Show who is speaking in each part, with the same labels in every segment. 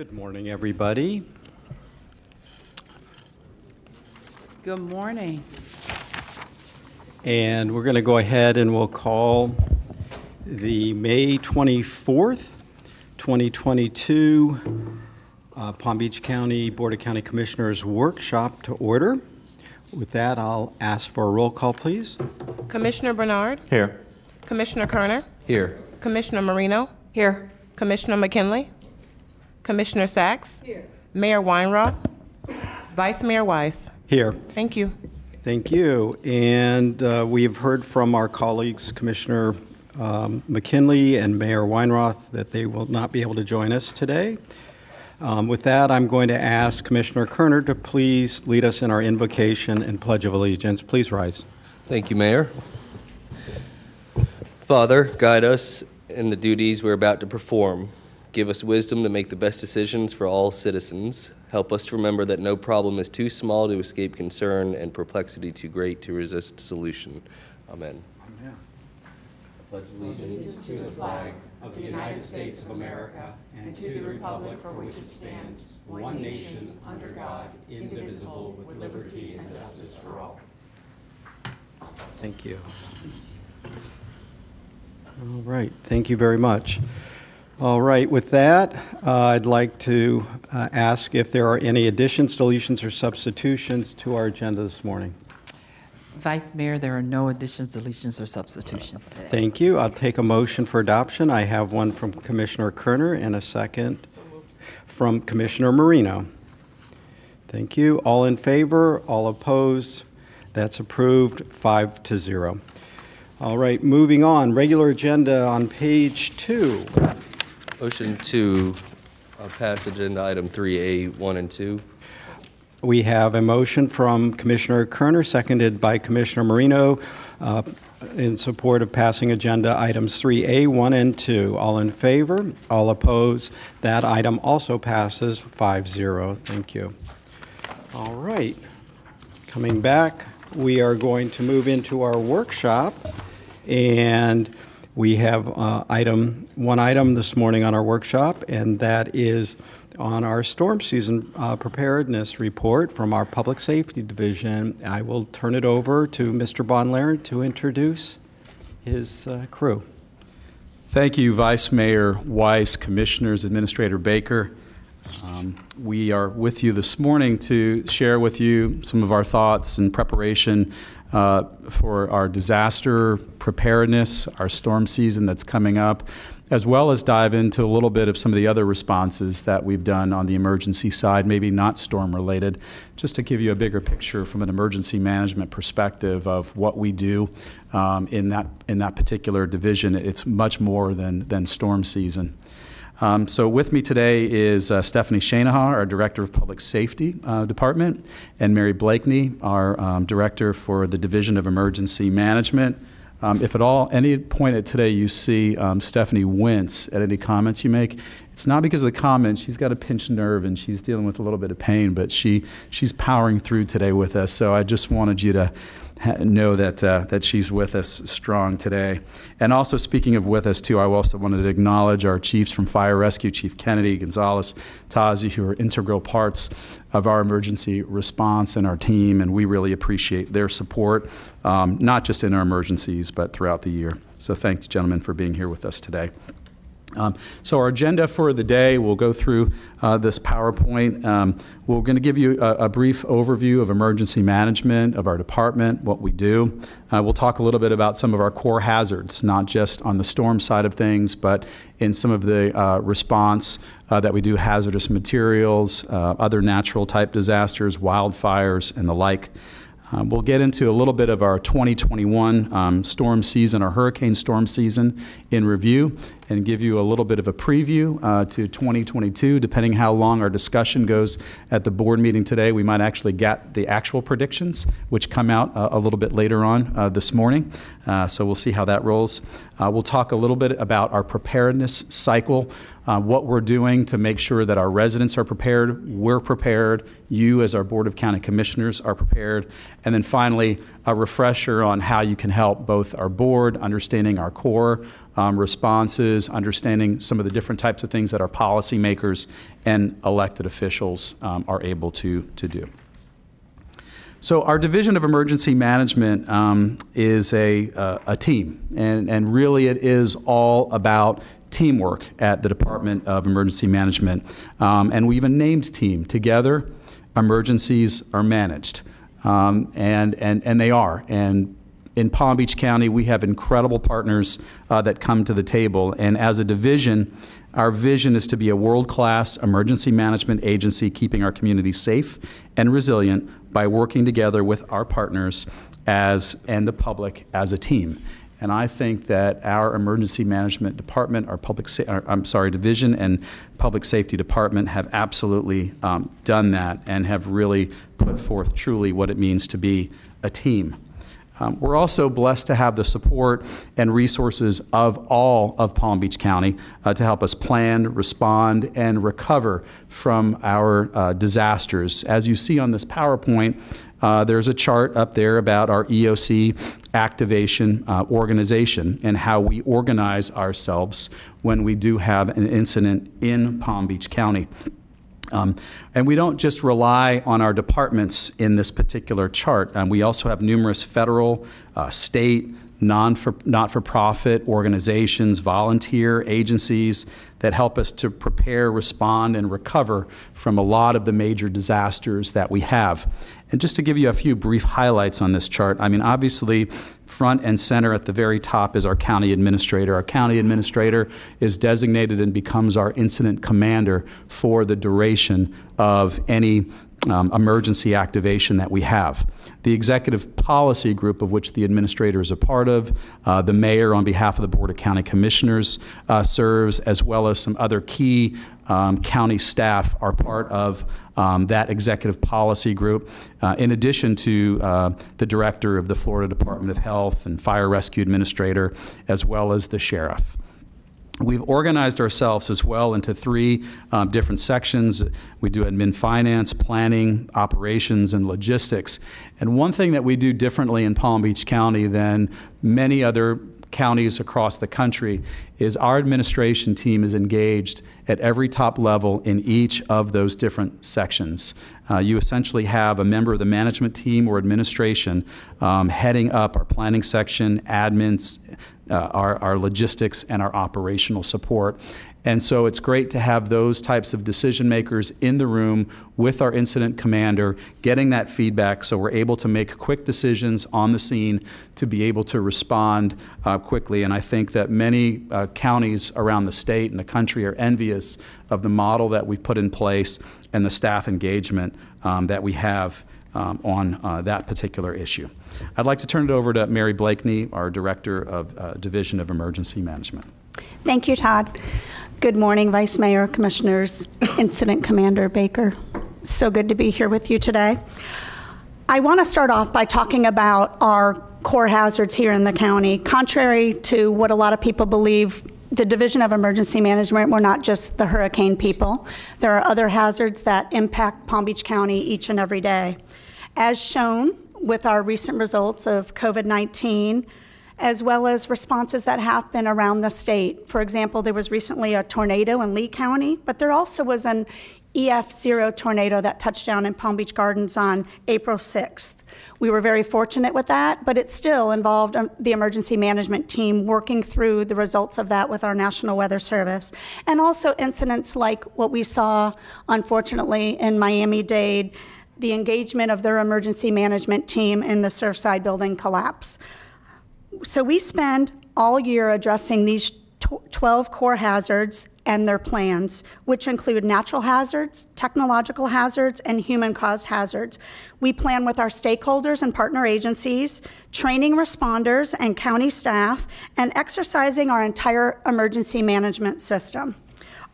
Speaker 1: Good morning, everybody.
Speaker 2: Good morning.
Speaker 1: And we're going to go ahead and we'll call the May 24th, 2022 uh, Palm Beach County Board of County Commissioners Workshop to order. With that, I'll ask for a roll call, please.
Speaker 3: Commissioner Bernard,
Speaker 4: Here.
Speaker 3: Commissioner Kerner,
Speaker 4: Here.
Speaker 3: Commissioner Marino,
Speaker 2: Here.
Speaker 3: Commissioner McKinlay, Commissioner Sachs, Mayor Weinroth, Vice Mayor Weiss.
Speaker 1: Here.
Speaker 3: Thank you.
Speaker 1: Thank you. And uh, we have heard from our colleagues, Commissioner um, McKinlay and Mayor Weinroth, that they will not be able to join us today. Um, With that, I'm going to ask Commissioner Kerner to please lead us in our invocation and Pledge of Allegiance. Please rise.
Speaker 4: Thank you, Mayor. Father, guide us in the duties we're about to perform. Give us wisdom to make the best decisions for all citizens. Help us to remember that no problem is too small to escape concern and perplexity too great to resist solution. Amen. I pledge allegiance to the flag
Speaker 1: of the United States of America and to the republic for which it stands, one nation, under God, indivisible, with liberty and justice for all. Thank you. All right, thank you very much. All right, with that, uh, I'd like to uh, ask if there are any additions, deletions, or substitutions to our agenda this morning.
Speaker 2: Vice Mayor, there are no additions, deletions, or substitutions today.
Speaker 1: Thank you. I'll take a motion for adoption. I have one from Commissioner Kerner and a second from Commissioner Marino. Thank you. All in favor? All opposed? That's approved, five to zero. All right, moving on. Regular agenda on page two.
Speaker 4: Motion to uh, pass agenda item 3A, 1 and 2.
Speaker 1: We have a motion from Commissioner Kerner, seconded by Commissioner Marino, uh, in support of passing agenda items 3A, 1, and 2. All in favor? All opposed? That item also passes 5-0. Thank you. All right. Coming back, we are going to move into our workshop, and we have uh, item, one item this morning on our workshop, and that is on our storm season uh, preparedness report from our Public Safety Division. I will turn it over to Mr. Bonlarron to introduce his uh, crew.
Speaker 5: Thank you, Vice Mayor Weiss, Commissioners, Administrator Baker. Um, We are with you this morning to share with you some of our thoughts and preparation uh, for our disaster preparedness, our storm season that's coming up, as well as dive into a little bit of some of the other responses that we've done on the emergency side, maybe not storm-related, just to give you a bigger picture from an emergency management perspective of what we do um, in that, in that particular division. It's much more than, than storm season. Um, So with me today is uh, Stephanie Sejnoha, our Director of Public Safety uh, Department, and Mary Blakeney, our um, Director for the Division of Emergency Management. Um, If at all, any point at today you see um, Stephanie wince at any comments you make, it's not because of the comments. She's got a pinched nerve and she's dealing with a little bit of pain, but she, she's powering through today with us. So I just wanted you to know that, uh, that she's with us strong today. And also, speaking of with us, too, I also wanted to acknowledge our chiefs from Fire Rescue, Chief Kennedy, Gonzalez, Tazi, who are integral parts of our emergency response and our team, and we really appreciate their support, um, not just in our emergencies, but throughout the year. So thank you, gentlemen, for being here with us today. Um, So our agenda for the day, we'll go through uh, this PowerPoint. Um, We're going to give you a a brief overview of emergency management of our department, what we do. Uh, We'll talk a little bit about some of our core hazards, not just on the storm side of things, but in some of the uh, response uh, that we do, hazardous materials, uh, other natural type disasters, wildfires, and the like. Uh, We'll get into a little bit of our 2021 um, storm season, our hurricane storm season in review, and give you a little bit of a preview uh, to 2022. Depending how long our discussion goes at the board meeting today, we might actually get the actual predictions, which come out uh, a little bit later on uh, this morning. Uh, So we'll see how that rolls. Uh, We'll talk a little bit about our preparedness cycle, uh, what we're doing to make sure that our residents are prepared, we're prepared, you as our Board of County Commissioners are prepared, and then finally, a refresher on how you can help both our board, understanding our core um, responses, understanding some of the different types of things that our policymakers and elected officials um, are able to, to do. So our Division of Emergency Management um, is a, uh, a team, and, and really it is all about teamwork at the Department of Emergency Management. Um, and we have even named team. Together, emergencies are managed. Um, and, and, and they are. And in Palm Beach County, we have incredible partners uh, that come to the table. And as a division, our vision is to be a world-class emergency management agency keeping our community safe and resilient by working together with our partners as and the public as a team. And I think that our emergency management department, our public, our- I'm sorry, division and public safety department have absolutely um, done that and have really put forth truly what it means to be a team. Um, We're also blessed to have the support and resources of all of Palm Beach County uh, to help us plan, respond, and recover from our uh, disasters. As you see on this PowerPoint, uh, there's a chart up there about our EOC activation uh, organization and how we organize ourselves when we do have an incident in Palm Beach County. Um, and we don't just rely on our departments in this particular chart. Um, we also have numerous federal, uh, state, non for, not for profit organizations, volunteer agencies that help us to prepare, respond, and recover from a lot of the major disasters that we have. And just to give you a few brief highlights on this chart, I mean, obviously, front and center at the very top is our county administrator. Our county administrator is designated and becomes our incident commander for the duration of any um, emergency activation that we have. The executive policy group, of which the administrator is a part of, uh, the mayor on behalf of the Board of County Commissioners uh, serves, as well as some other key um, county staff are part of um, that executive policy group, uh, in addition to uh, the director of the Florida Department of Health and Fire Rescue Administrator, as well as the sheriff. We've organized ourselves as well into three um, different sections. We do admin finance, planning, operations, and logistics. And one thing that we do differently in Palm Beach County than many other counties across the country is our administration team is engaged at every top level in each of those different sections. Uh, you essentially have a member of the management team or administration um, heading up our planning section, admins, uh, our, our logistics, and our operational support. And so it's great to have those types of decision makers in the room with our incident commander, getting that feedback so we're able to make quick decisions on the scene to be able to respond uh, quickly. And I think that many uh, counties around the state and the country are envious of the model that we've put in place and the staff engagement um, that we have um, on uh, that particular issue. I'd like to turn it over to Mary Blakeney, our Director of uh, Division of Emergency Management.
Speaker 6: Thank you, Todd. Good morning, Vice Mayor, Commissioners, Incident Commander Baker. It's so good to be here with you today. I want to start off by talking about our core hazards here in the county. Contrary to what a lot of people believe, the Division of Emergency Management, we're not just the hurricane people. There are other hazards that impact Palm Beach County each and every day. As shown with our recent results of COVID 19, as well as responses that happen around the state. For example, there was recently a tornado in Lee County, but there also was an EF0 tornado that touched down in Palm Beach Gardens on April 6th. We were very fortunate with that, but it still involved um, the emergency management team working through the results of that with our National Weather Service. And also incidents like what we saw, unfortunately, in Miami Dade, the engagement of their emergency management team in the Surfside building collapse. So we spend all year addressing these 12 core hazards and their plans, which include natural hazards, technological hazards, and human caused hazards. We plan with our stakeholders and partner agencies, training responders and county staff, and exercising our entire emergency management system.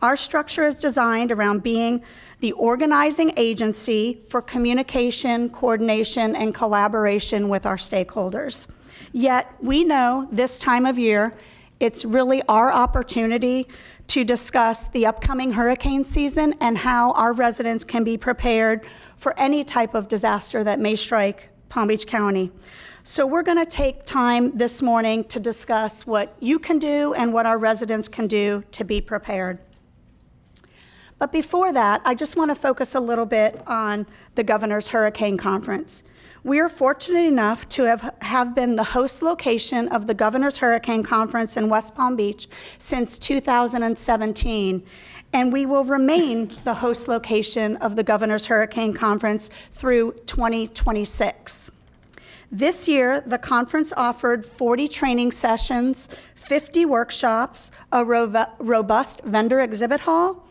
Speaker 6: Our structure is designed around being the organizing agency for communication, coordination, and collaboration with our stakeholders. Yet we know this time of year, it's really our opportunity to discuss the upcoming hurricane season and how our residents can be prepared for any type of disaster that may strike Palm Beach County. So we're going to take time this morning to discuss what you can do and what our residents can do to be prepared. But before that, I just want to focus a little bit on the Governor's Hurricane Conference. We are fortunate enough to have, have been the host location of the Governor's Hurricane Conference in West Palm Beach since 2017, and we will remain the host location of the Governor's Hurricane Conference through 2026. This year, the conference offered 40 training sessions, 50 workshops, a robust vendor exhibit hall,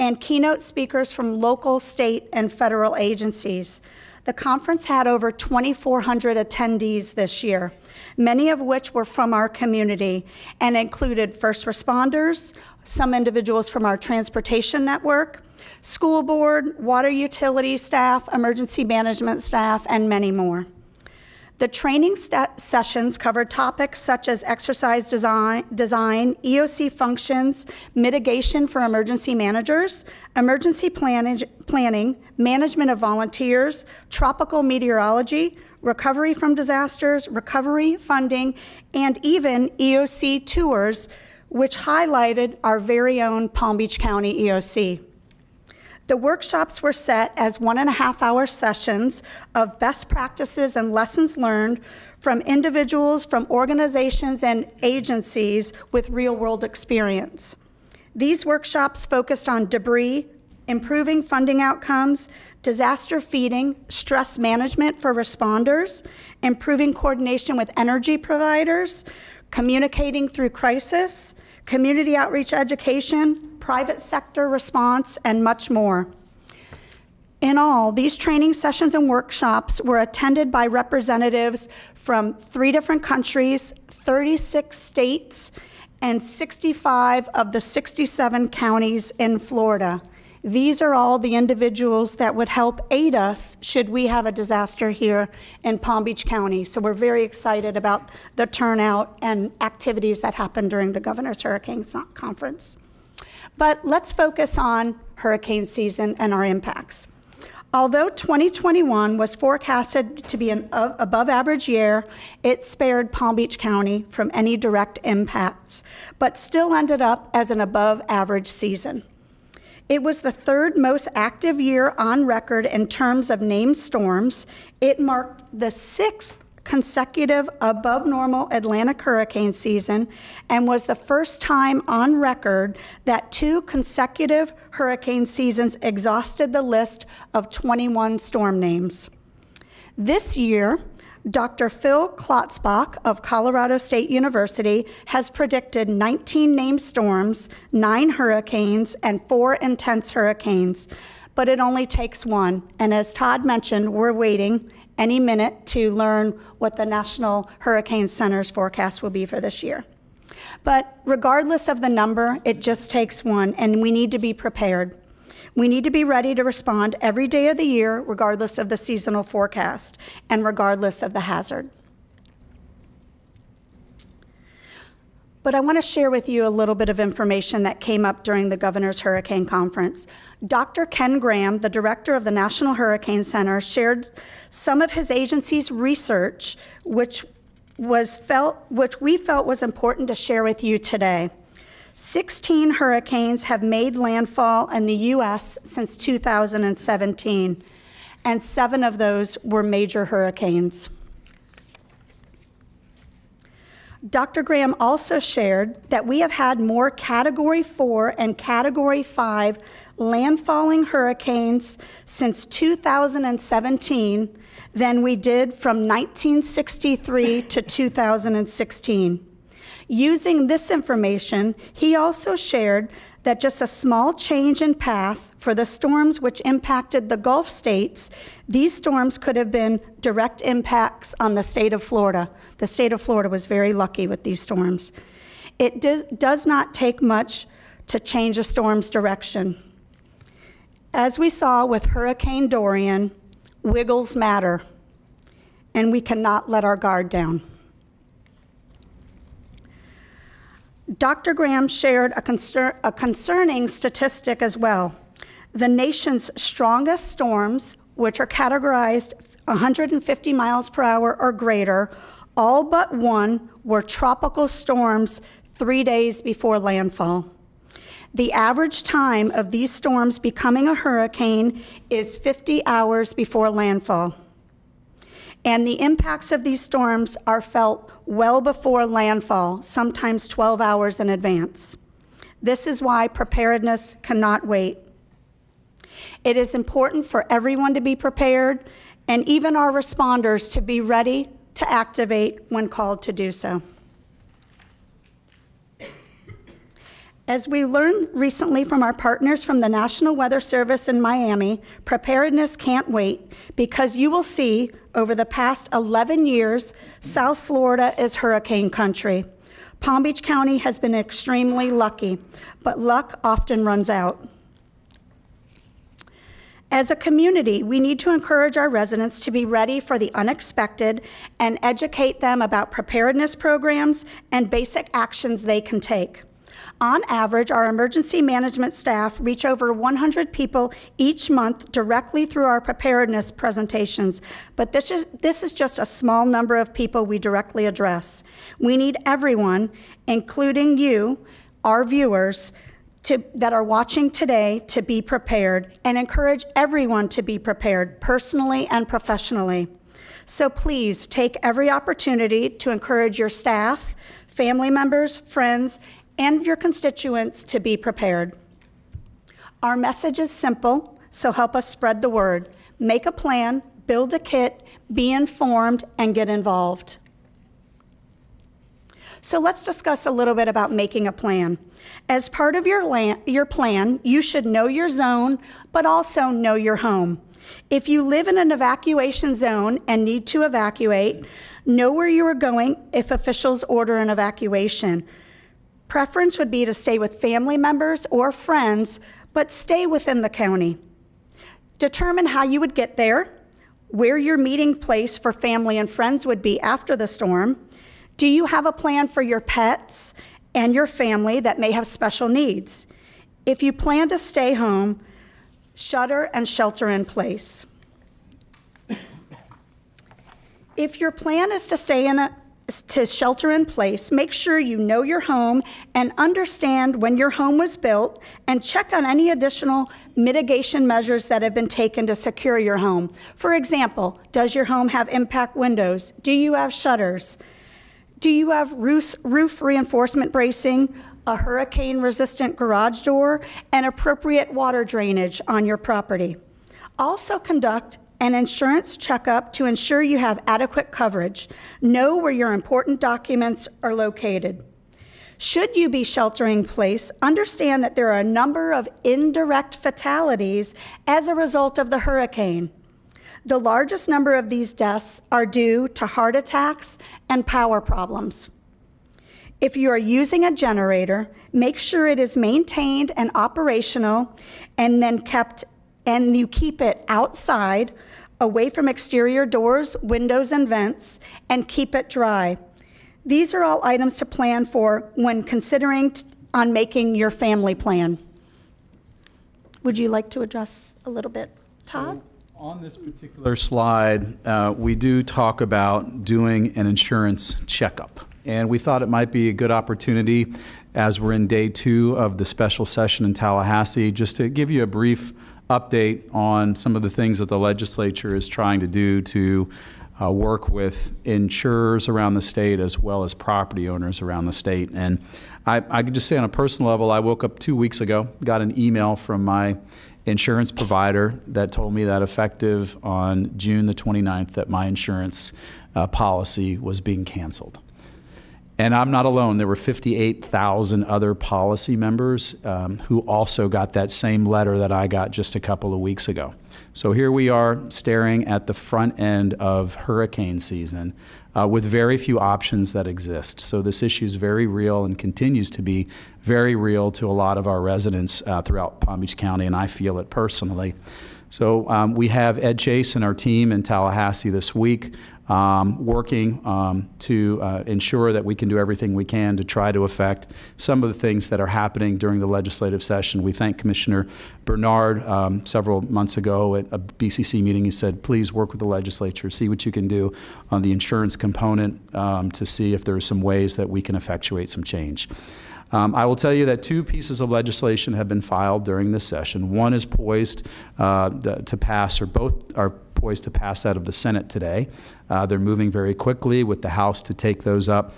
Speaker 6: and keynote speakers from local, state, and federal agencies. The conference had over 2,400 attendees this year, many of which were from our community and included first responders, some individuals from our transportation network, school board, water utility staff, emergency management staff, and many more. The training sessions covered topics such as exercise design, design, EOC functions, mitigation for emergency managers, emergency planning, management of volunteers, tropical meteorology, recovery from disasters, recovery funding, and even EOC tours, which highlighted our very own Palm Beach County EOC. The workshops were set as one and a half hour sessions of best practices and lessons learned from individuals, from organizations, and agencies with real world experience. These workshops focused on debris, improving funding outcomes, disaster feeding, stress management for responders, improving coordination with energy providers, communicating through crisis, community outreach education, private sector response, and much more. In all, these training sessions and workshops were attended by representatives from three different countries, 36 states, and 65 of the 67 counties in Florida. These are all the individuals that would help aid us should we have a disaster here in Palm Beach County. So we're very excited about the turnout and activities that happened during the Governor's Hurricane Conference. But let's focus on hurricane season and our impacts. Although 2021 was forecasted to be an uh, above average year, it spared Palm Beach County from any direct impacts, but still ended up as an above average season. It was the third most active year on record in terms of named storms. It marked the sixth consecutive above normal Atlantic hurricane season and was the first time on record that two consecutive hurricane seasons exhausted the list of 21 storm names. This year, Dr. Phil Klotzbach of Colorado State University has predicted 19 named storms, nine hurricanes, and four intense hurricanes. But it only takes one. And as Todd mentioned, we're waiting any minute to learn what the National Hurricane Center's forecast will be for this year. But regardless of the number, it just takes one, and we need to be prepared. We need to be ready to respond every day of the year, regardless of the seasonal forecast and regardless of the hazard. But I want to share with you a little bit of information that came up during the Governor's Hurricane Conference. Dr. Ken Graham, the director of the National Hurricane Center, shared some of his agency's research, which was felt, which we felt was important to share with you today. 16 hurricanes have made landfall in the U.S. since 2017, and seven of those were major hurricanes. Dr. Graham also shared that we have had more Category 4 and Category 5 landfalling hurricanes since 2017 than we did from 1963 to 2016. Using this information, he also shared that just a small change in path for the storms which impacted the Gulf states, these storms could have been direct impacts on the state of Florida. The state of Florida was very lucky with these storms. It does, not take much to change a storm's direction. As we saw with Hurricane Dorian, wiggles matter, and we cannot let our guard down. Dr. Graham shared a, concern, a, concerning statistic as well. The nation's strongest storms, which are categorized 150 miles per hour or greater. All but one were tropical storms three days before landfall. The average time of these storms becoming a hurricane is 50 hours before landfall. And the impacts of these storms are felt well before landfall, sometimes 12 hours in advance. This is why preparedness cannot wait. It is important for everyone to be prepared and even our responders to be ready to activate when called to do so. As we learned recently from our partners from the National Weather Service in Miami, preparedness can't wait because you will see over the past 11 years, South Florida is hurricane country. Palm Beach County has been extremely lucky, but luck often runs out. As a community, we need to encourage our residents to be ready for the unexpected and educate them about preparedness programs and basic actions they can take. On average, our emergency management staff reach over 100 people each month directly through our preparedness presentations, but this is, this is just a small number of people we directly address. We need everyone, including you, our viewers, to, that are watching today to be prepared and encourage everyone to be prepared personally and professionally. So please take every opportunity to encourage your staff, family members, friends, and your constituents to be prepared. Our message is simple, so help us spread the word. Make a plan, build a kit, be informed, and get involved. So let's discuss a little bit about making a plan. As part of your, land, your plan, you should know your zone, but also know your home. If you live in an evacuation zone and need to evacuate, know where you are going if officials order an evacuation. Preference would be to stay with family members or friends, but stay within the county. Determine how you would get there, where your meeting place for family and friends would be after the storm. Do you have a plan for your pets and your family that may have special needs? If you plan to stay home, shutter and shelter in place. If your plan is to stay in a to shelter in place, make sure you know your home and understand when your home was built and check on any additional mitigation measures that have been taken to secure your home. For example, does your home have impact windows? Do you have shutters? Do you have roof, roof reinforcement bracing, a hurricane resistant garage door, and appropriate water drainage on your property? Also conduct an insurance checkup to ensure you have adequate coverage. Know where your important documents are located. Should you be sheltering place, understand that there are a number of indirect fatalities as a result of the hurricane. The largest number of these deaths are due to heart attacks and power problems. If you are using a generator, make sure it is maintained and operational and then kept and you keep it outside, away from exterior doors, windows, and vents, and keep it dry. These are all items to plan for when considering on making your family plan. Would you like to address a little bit, Todd?
Speaker 5: On this particular slide, uh, we do talk about doing an insurance checkup. And we thought it might be a good opportunity as we're in day two of the special session in Tallahassee, just to give you a brief update on some of the things that the legislature is trying to do to uh, work with insurers around the state as well as property owners around the state. And I, I could just say on a personal level, I woke up two weeks ago, got an email from my insurance provider that told me that effective on June the 29th that my insurance uh, policy was being canceled. And I'm not alone. There were 58,000 other policy members um, who also got that same letter that I got just a couple of weeks ago. So here we are staring at the front end of hurricane season uh, with very few options that exist. So this issue is very real and continues to be very real to a lot of our residents uh, throughout Palm Beach County, and I feel it personally. So um, we have Ed Chase and our team in Tallahassee this week um, working um, to uh, ensure that we can do everything we can to try to affect some of the things that are happening during the legislative session. We thank Commissioner Bernard um, several months ago at a BCC meeting. He said, please work with the legislature, see what you can do on the insurance component um, to see if there are some ways that we can effectuate some change. Um, I will tell you that two pieces of legislation have been filed during this session. One is poised uh, to pass, or both are poised to pass out of the Senate today. Uh, they're moving very quickly with the House to take those up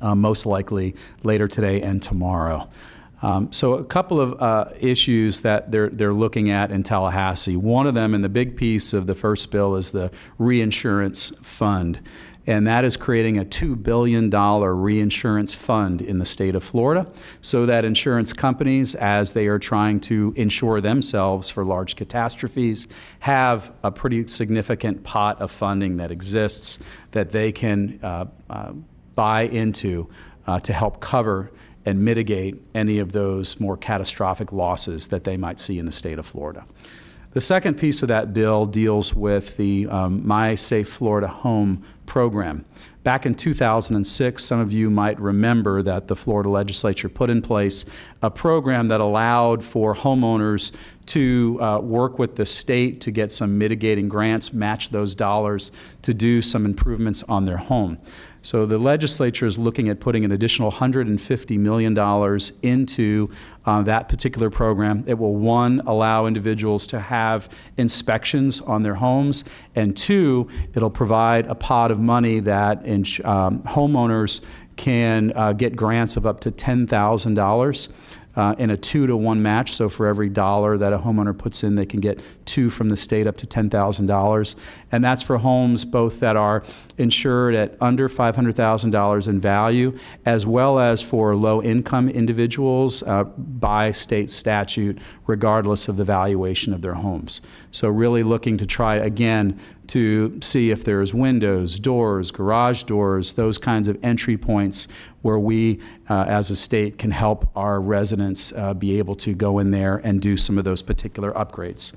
Speaker 5: uh, most likely later today and tomorrow. Um, so a couple of uh, issues that they're they're looking at in Tallahassee. One of them, and the big piece of the first bill, is the reinsurance fund, and that is creating a two billion dollar reinsurance fund in the state of Florida, so that insurance companies, as they are trying to insure themselves for large catastrophes, have a pretty significant pot of funding that exists that they can uh, uh, buy into uh, to help cover and mitigate any of those more catastrophic losses that they might see in the state of Florida. The second piece of that bill deals with the um, My Safe Florida Home program. Back in 2006, some of you might remember that the Florida legislature put in place a program that allowed for homeowners to uh, work with the state to get some mitigating grants, match those dollars to do some improvements on their home. So the legislature is looking at putting an additional $150 million into uh, that particular program. It will, one, allow individuals to have inspections on their homes, and two, it'll provide a pot of money that um, homeowners can uh, get grants of up to $10,000 uh, in a two to one match. So for every dollar that a homeowner puts in, they can get two from the state up to $10,000. And that's for homes both that are insured at under $500,000 in value, as well as for low income individuals uh, by state statute, regardless of the valuation of their homes. So really looking to try again to see if there's windows, doors, garage doors, those kinds of entry points where we, uh, as a state, can help our residents uh, be able to go in there and do some of those particular upgrades.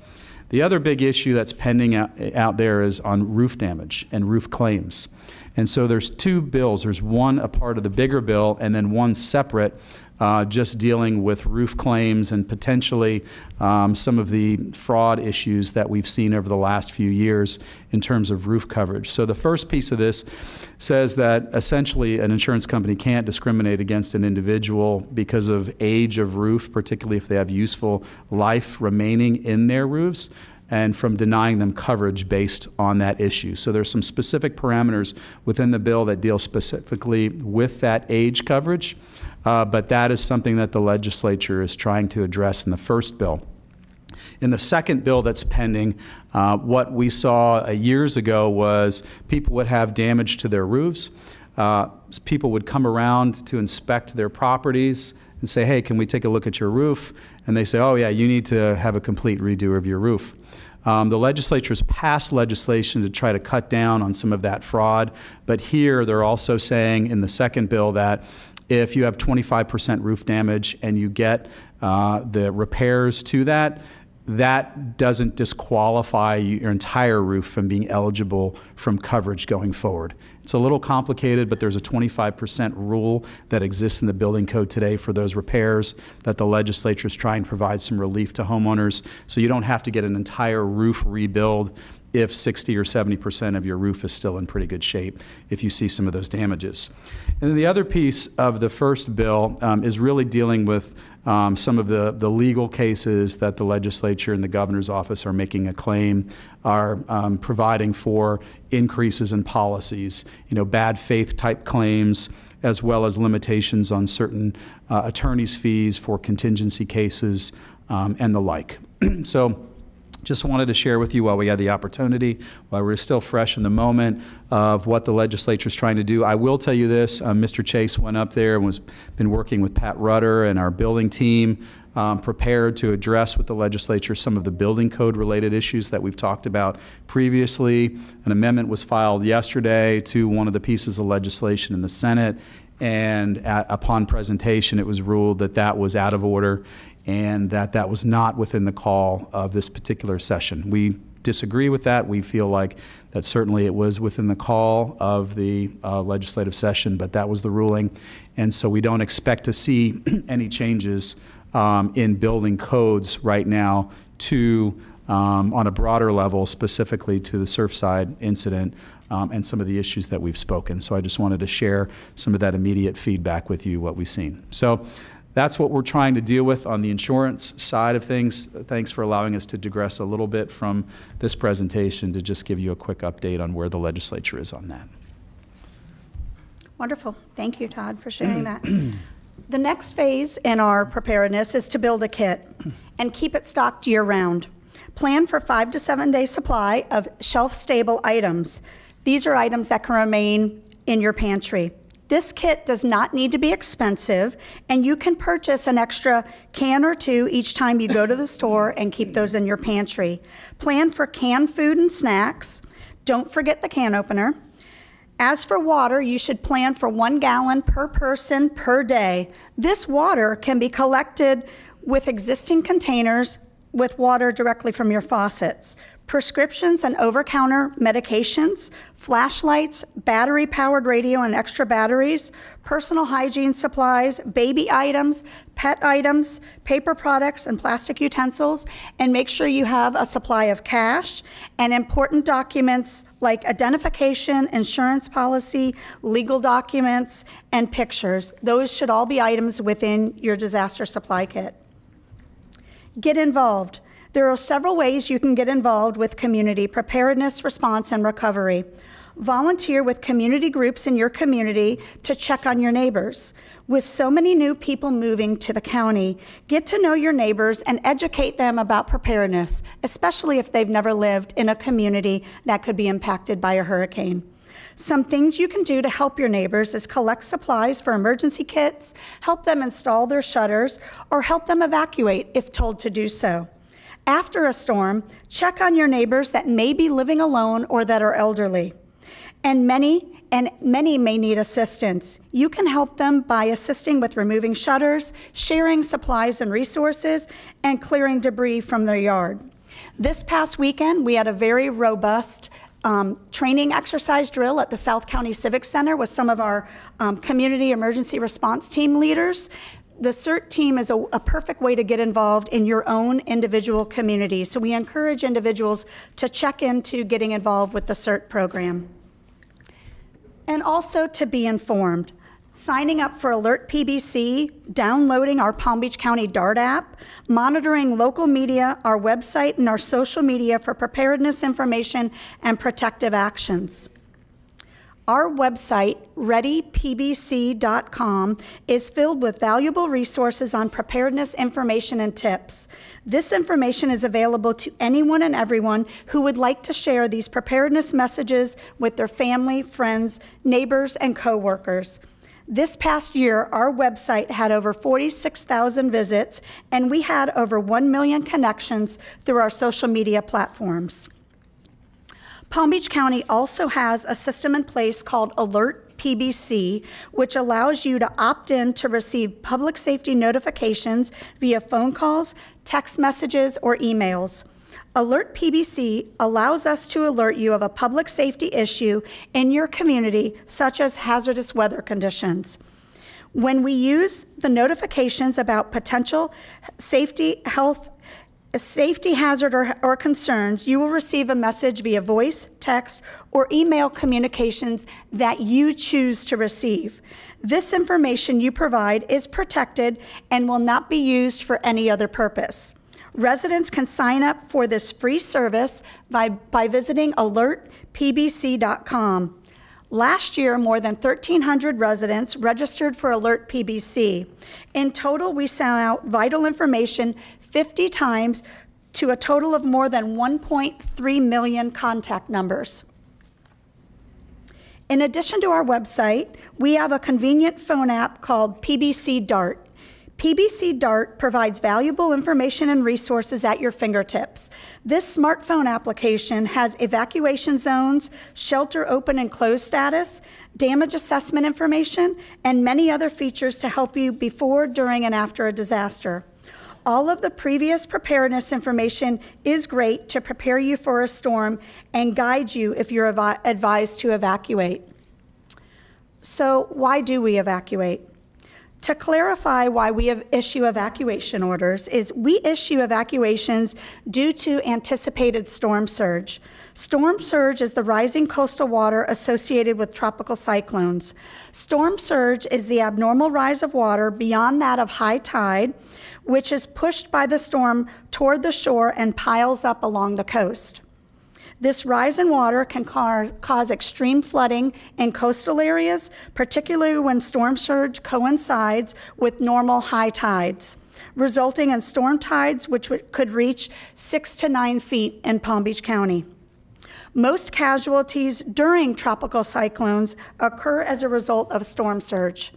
Speaker 5: The other big issue that's pending out, out there is on roof damage and roof claims. And so there's two bills. There's one a part of the bigger bill, and then one separate uh, just dealing with roof claims and potentially um, some of the fraud issues that we've seen over the last few years in terms of roof coverage. So the first piece of this says that essentially an insurance company can't discriminate against an individual because of age of roof, particularly if they have useful life remaining in their roofs and from denying them coverage based on that issue. So there's some specific parameters within the bill that deal specifically with that age coverage. Uh, but that is something that the legislature is trying to address in the first bill. In the second bill that's pending, uh, what we saw years ago was people would have damage to their roofs. Uh, people would come around to inspect their properties and say, hey, can we take a look at your roof? And they say, oh, yeah, you need to have a complete redo of your roof. Um, the legislature has passed legislation to try to cut down on some of that fraud, but here they're also saying in the second bill that if you have 25% roof damage and you get uh, the repairs to that, that doesn't disqualify your entire roof from being eligible from coverage going forward. It's a little complicated, but there's a 25% rule that exists in the building code today for those repairs that the legislature is trying to provide some relief to homeowners. So you don't have to get an entire roof rebuild if 60 or 70 percent of your roof is still in pretty good shape if you see some of those damages. And then the other piece of the first bill um, is really dealing with um, some of the, the legal cases that the legislature and the governor's office are making a claim are um, providing for increases in policies, you know, bad faith type claims, as well as limitations on certain uh, attorneys' fees for contingency cases um, and the like. so just wanted to share with you while we had the opportunity, while we're still fresh in the moment of what the legislature is trying to do. I will tell you this: uh, Mr. Chase went up there and was been working with Pat Rutter and our building team, um, prepared to address with the legislature some of the building code related issues that we've talked about previously. An amendment was filed yesterday to one of the pieces of legislation in the Senate. And at, upon presentation, it was ruled that that was out of order and that that was not within the call of this particular session. We disagree with that. We feel like that certainly it was within the call of the uh, legislative session, but that was the ruling. And so we don't expect to see any changes um, in building codes right now to, um, on a broader level, specifically to the Surfside incident um, and some of the issues that we've spoken. So I just wanted to share some of that immediate feedback with you, what we've seen. So that's what we're trying to deal with on the insurance side of things. Thanks for allowing us to digress a little bit from this presentation to just give you a quick update on where the legislature is on that.
Speaker 6: Wonderful. Thank you, Todd, for sharing that. The next phase in our preparedness is to build a kit and keep it stocked year round. Plan for five to seven day supply of shelf stable items. These are items that can remain in your pantry. This kit does not need to be expensive, and you can purchase an extra can or two each time you go to the store and keep those in your pantry. Plan for canned food and snacks. Don't forget the can opener. As for water, you should plan for one gallon per person per day. This water can be collected with existing containers with water directly from your faucets. Prescriptions and over counter medications, flashlights, battery powered radio and extra batteries, personal hygiene supplies, baby items, pet items, paper products, and plastic utensils. And make sure you have a supply of cash and important documents like identification, insurance policy, legal documents, and pictures. Those should all be items within your disaster supply kit. Get involved. There are several ways you can get involved with community preparedness, response, and recovery. Volunteer with community groups in your community to check on your neighbors. With so many new people moving to the county, get to know your neighbors and educate them about preparedness, especially if they've never lived in a community that could be impacted by a hurricane. Some things you can do to help your neighbors is collect supplies for emergency kits, help them install their shutters, or help them evacuate if told to do so. After a storm, check on your neighbors that may be living alone or that are elderly. And many and many may need assistance. You can help them by assisting with removing shutters, sharing supplies and resources, and clearing debris from their yard. This past weekend, we had a very robust um, training exercise drill at the South County Civic Center with some of our um, community emergency response team leaders the CERT team is a, a, perfect way to get involved in your own individual community. So we encourage individuals to check into getting involved with the CERT program. And also to be informed. Signing up for Alert PBC, downloading our Palm Beach County DART app, monitoring local media, our website, and our social media for preparedness information and protective actions. Our website, readypbc.com, is filled with valuable resources on preparedness information and tips. This information is available to anyone and everyone who would like to share these preparedness messages with their family, friends, neighbors, and coworkers. This past year, our website had over 46,000 visits, and we had over 1 million connections through our social media platforms. Palm Beach County also has a system in place called Alert PBC, which allows you to opt in to receive public safety notifications via phone calls, text messages, or emails. Alert PBC allows us to alert you of a public safety issue in your community, such as hazardous weather conditions. When we use the notifications about potential safety, health, a safety hazard or, or, concerns, you will receive a message via voice, text, or email communications that you choose to receive. This information you provide is protected and will not be used for any other purpose. Residents can sign up for this free service by, by visiting alertpbc.com. Last year, more than 1,300 residents registered for Alert PBC. In total, we sent out vital information 50 times to a total of more than 1.3 million contact numbers. In addition to our website, we have a convenient phone app called PBC Dart. PBC Dart provides valuable information and resources at your fingertips. This smartphone application has evacuation zones, shelter open and closed status, damage assessment information, and many other features to help you before, during, and after a disaster. All of the previous preparedness information is great to prepare you for a storm and guide you if you're advised to evacuate. So, why do we evacuate? To clarify why we issue evacuation orders is we issue evacuations due to anticipated storm surge. Storm surge is the rising coastal water associated with tropical cyclones. Storm surge is the abnormal rise of water beyond that of high tide, which is pushed by the storm toward the shore and piles up along the coast. This rise in water can cause extreme flooding in coastal areas, particularly when storm surge coincides with normal high tides, resulting in storm tides which could reach six to nine feet in Palm Beach County. Most casualties during tropical cyclones occur as a result of storm surge.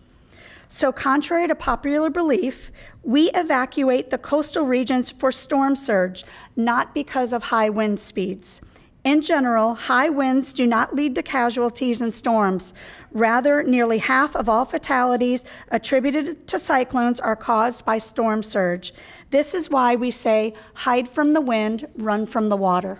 Speaker 6: So, contrary to popular belief, we evacuate the coastal regions for storm surge, not because of high wind speeds. In general, high winds do not lead to casualties in storms. Rather, nearly half of all fatalities attributed to cyclones are caused by storm surge. This is why we say, hide from the wind, run from the water.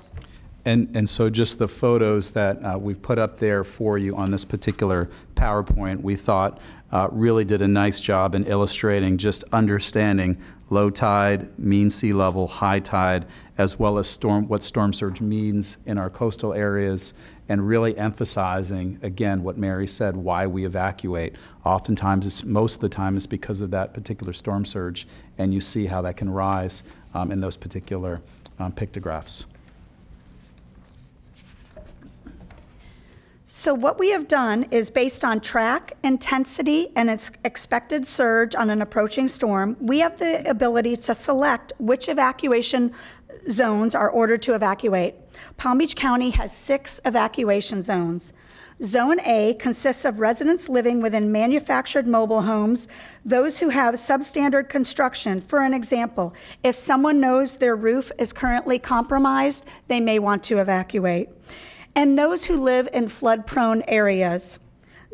Speaker 5: And, and so just the photos that uh, we've put up there for you on this particular PowerPoint, we thought uh, really did a nice job in illustrating just understanding low tide, mean sea level, high tide, as well as storm, what storm surge means in our coastal areas, and really emphasizing, again, what Mary said, why we evacuate. Oftentimes, it's, most of the time, it's because of that particular storm surge, and you see how that can rise um, in those particular um, pictographs.
Speaker 6: So, what we have done is based on track, intensity, and its expected surge on an approaching storm, we have the ability to select which evacuation zones are ordered to evacuate. Palm Beach County has six evacuation zones. Zone A consists of residents living within manufactured mobile homes, those who have substandard construction. For an example, if someone knows their roof is currently compromised, they may want to evacuate and those who live in flood prone areas.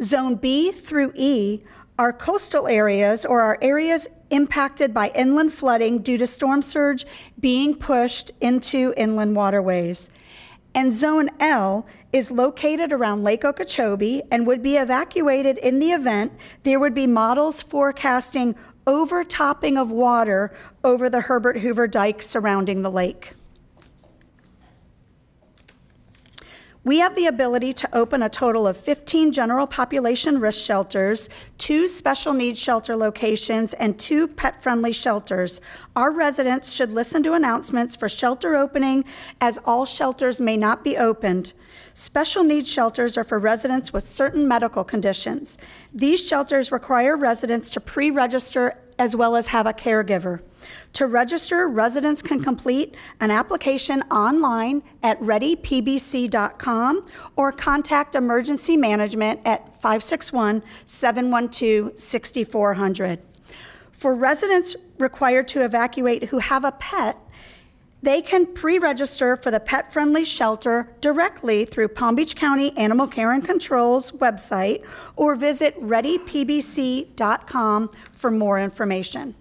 Speaker 6: Zone B through E are coastal areas or are areas impacted by inland flooding due to storm surge being pushed into inland waterways. And Zone L is located around Lake Okeechobee and would be evacuated in the event there would be models forecasting overtopping of water over the Herbert Hoover Dike surrounding the lake. We have the ability to open a total of 15 general population risk shelters, two special needs shelter locations, and two pet friendly shelters. Our residents should listen to announcements for shelter opening, as all shelters may not be opened. Special needs shelters are for residents with certain medical conditions. These shelters require residents to pre register as well as have a caregiver. To register, residents can complete an application online at readypbc.com or contact emergency management at 561 712 6400. For residents required to evacuate who have a pet, they can pre register for the pet friendly shelter directly through Palm Beach County Animal Care and Control's website or visit readypbc.com for more information.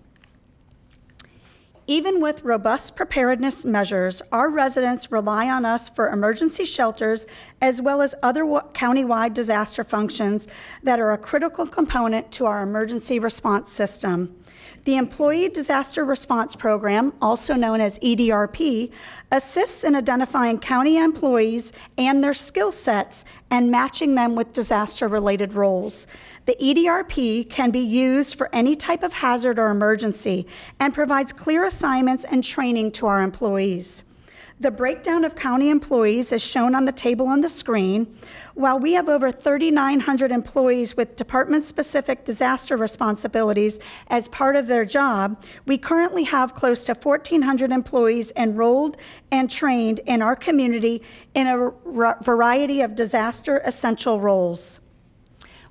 Speaker 6: Even with robust preparedness measures, our residents rely on us for emergency shelters as well as other countywide disaster functions that are a critical component to our emergency response system. The Employee Disaster Response Program, also known as EDRP, assists in identifying county employees and their skill sets and matching them with disaster related roles. The EDRP can be used for any type of hazard or emergency and provides clear assignments and training to our employees. The breakdown of county employees is shown on the table on the screen. While we have over 3,900 employees with department specific disaster responsibilities as part of their job, we currently have close to 1,400 employees enrolled and trained in our community in a variety of disaster essential roles.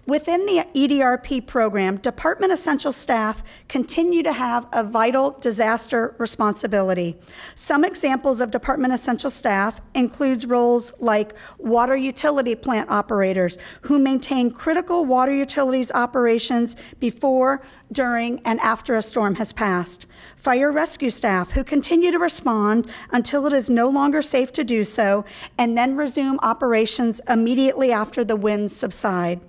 Speaker 6: Within the EDRP program, Department Essential staff continue to have a vital disaster responsibility. Some examples of Department Essential staff includes roles like water utility plant operators who maintain critical water utilities operations before, during, and after a storm has passed. Fire rescue staff who continue to respond until it is no longer safe to do so and then resume operations immediately after the winds subside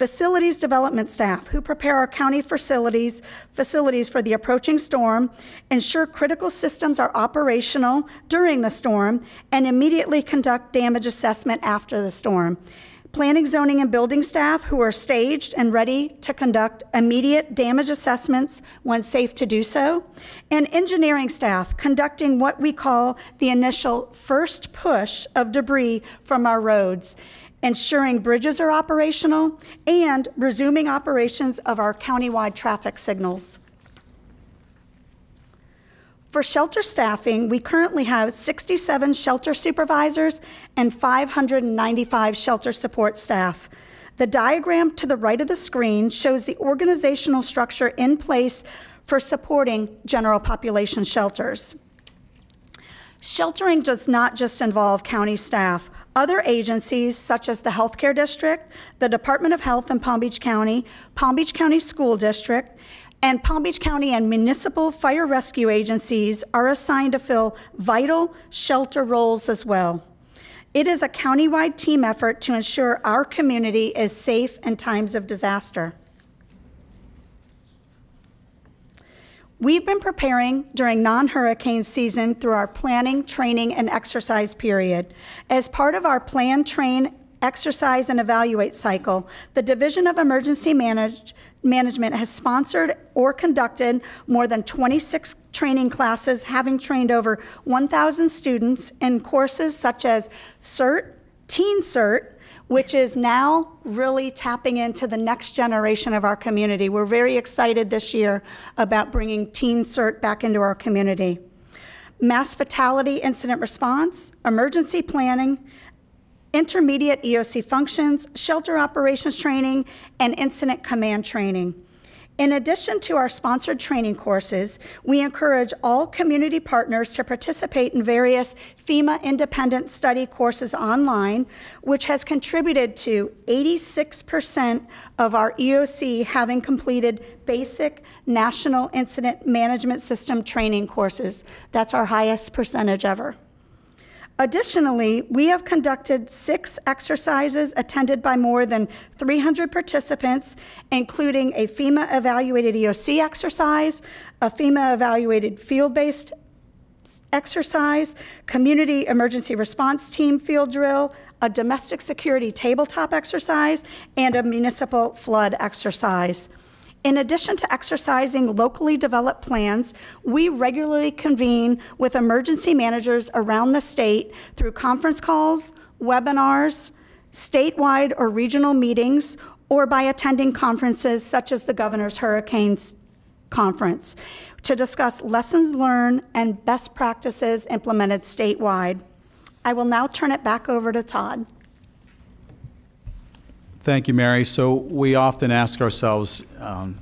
Speaker 6: facilities development staff who prepare our county facilities, facilities for the approaching storm, ensure critical systems are operational during the storm, and immediately conduct damage assessment after the storm. Planning, zoning, and building staff who are staged and ready to conduct immediate damage assessments when safe to do so. And engineering staff conducting what we call the initial first push of debris from our roads ensuring bridges are operational, and resuming operations of our countywide traffic signals. For shelter staffing, we currently have 67 shelter supervisors and 595 shelter support staff. The diagram to the right of the screen shows the organizational structure in place for supporting general population shelters. Sheltering does not just involve county staff. Other agencies, such as the Healthcare District, the Department of Health in Palm Beach County, Palm Beach County School District, and Palm Beach County and municipal fire rescue agencies are assigned to fill vital shelter roles as well. It is a countywide team effort to ensure our community is safe in times of disaster. We've been preparing during non hurricane season through our planning, training, and exercise period. As part of our plan, train, exercise, and evaluate cycle, the Division of Emergency Manage- Management has sponsored or conducted more than 26 training classes, having trained over 1,000 students in courses such as CERT, Teen CERT, which is now really tapping into the next generation of our community. We're very excited this year about bringing Teen CERT back into our community. Mass fatality incident response, emergency planning, intermediate EOC functions, shelter operations training, and incident command training. In addition to our sponsored training courses, we encourage all community partners to participate in various FEMA independent study courses online, which has contributed to 86% of our EOC having completed basic National Incident Management System training courses. That's our highest percentage ever. Additionally, we have conducted six exercises attended by more than 300 participants, including a FEMA evaluated EOC exercise, a FEMA evaluated field based exercise, community emergency response team field drill, a domestic security tabletop exercise, and a municipal flood exercise. In addition to exercising locally developed plans, we regularly convene with emergency managers around the state through conference calls, webinars, statewide or regional meetings, or by attending conferences such as the Governor's Hurricanes Conference to discuss lessons learned and best practices implemented statewide. I will now turn it back over to Todd.
Speaker 5: Thank you, Mary. So we often ask ourselves, um,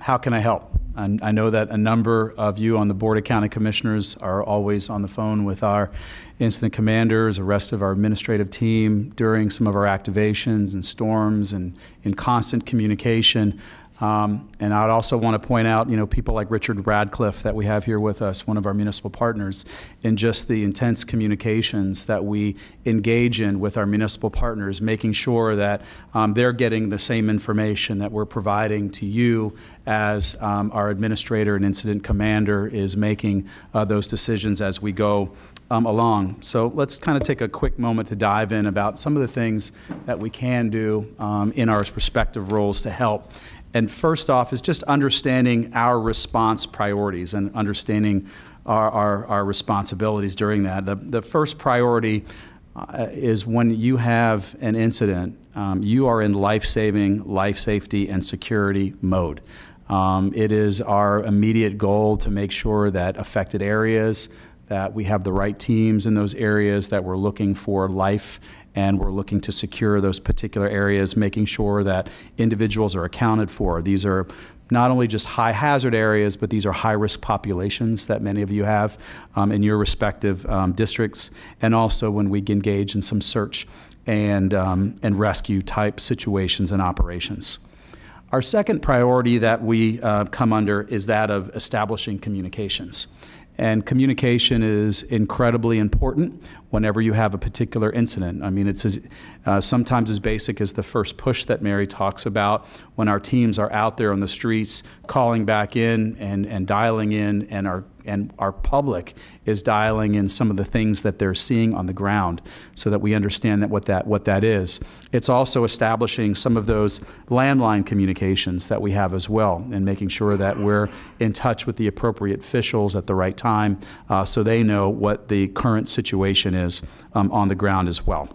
Speaker 5: how can I help? And I know that a number of you on the Board of County Commissioners are always on the phone with our incident commanders, the rest of our administrative team during some of our activations and storms and in constant communication. Um, and I'd also want to point out, you know, people like Richard Radcliffe that we have here with us, one of our municipal partners, in just the intense communications that we engage in with our municipal partners, making sure that um, they're getting the same information that we're providing to you as um, our administrator and incident commander is making uh, those decisions as we go um, along. So let's kind of take a quick moment to dive in about some of the things that we can do um, in our respective roles to help. And first off is just understanding our response priorities and understanding our, our, our responsibilities during that. The, the first priority uh, is when you have an incident, um, you are in life-saving, life safety, and security mode. Um, it is our immediate goal to make sure that affected areas, that we have the right teams in those areas, that we're looking for life and we're looking to secure those particular areas, making sure that individuals are accounted for. These are not only just high hazard areas, but these are high risk populations that many of you have um, in your respective um, districts, and also when we engage in some search and, um, and rescue type situations and operations. Our second priority that we uh, come under is that of establishing communications. And communication is incredibly important whenever you have a particular incident. I mean, it's as, uh, sometimes as basic as the first push that Mary talks about when our teams are out there on the streets calling back in and, and dialing in, and our, and our public is dialing in some of the things that they're seeing on the ground so that we understand that what, that, what that is. It's also establishing some of those landline communications that we have as well and making sure that we're in touch with the appropriate officials at the right time uh, so they know what the current situation is um, on the ground as well.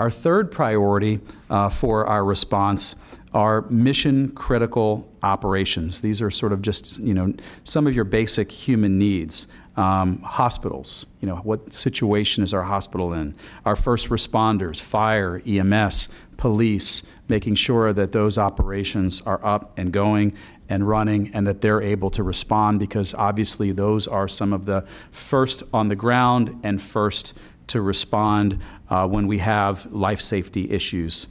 Speaker 5: Our third priority uh, for our response are mission critical operations. These are sort of just, you know, some of your basic human needs. Um, hospitals, you know, what situation is our hospital in? Our first responders, fire, EMS, police, making sure that those operations are up and going and running and that they're able to respond because obviously those are some of the first on the ground and first to respond uh, when we have life safety issues.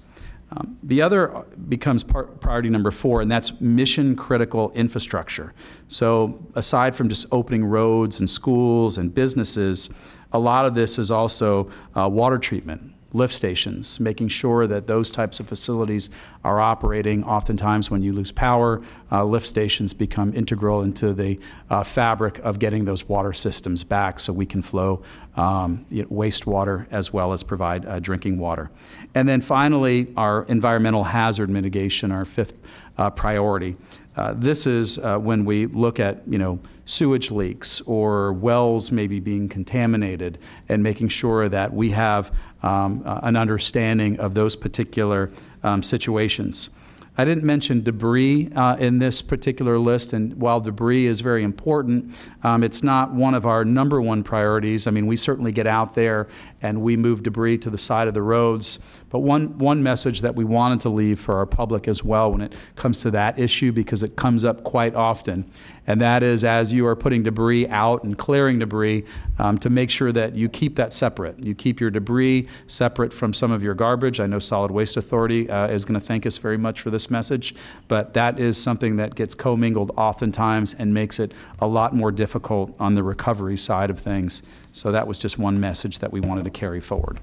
Speaker 5: Um, the other becomes priority number four, and that's mission critical infrastructure. So, aside from just opening roads and schools and businesses, a lot of this is also uh, water treatment, lift stations, making sure that those types of facilities are operating. Oftentimes, when you lose power, uh, lift stations become integral into the uh, fabric of getting those water systems back so we can flow um, you know, wastewater as well as provide uh, drinking water. And then finally, our environmental hazard mitigation, our fifth uh, priority. Uh, this is uh, when we look at, you know, sewage leaks or wells maybe being contaminated and making sure that we have um, an understanding of those particular um, situations. I didn't mention debris uh, in this particular list, and while debris is very important, um, it's not one of our number one priorities. I mean, we certainly get out there and we move debris to the side of the roads. But one, one message that we wanted to leave for our public as well when it comes to that issue, because it comes up quite often, and that is as you are putting debris out and clearing debris, um, to make sure that you keep that separate. You keep your debris separate from some of your garbage. I know Solid Waste Authority uh, is going to thank us very much for this message, but that is something that gets commingled oftentimes and makes it a lot more difficult on the recovery side of things. So that was just one message that we wanted to carry forward.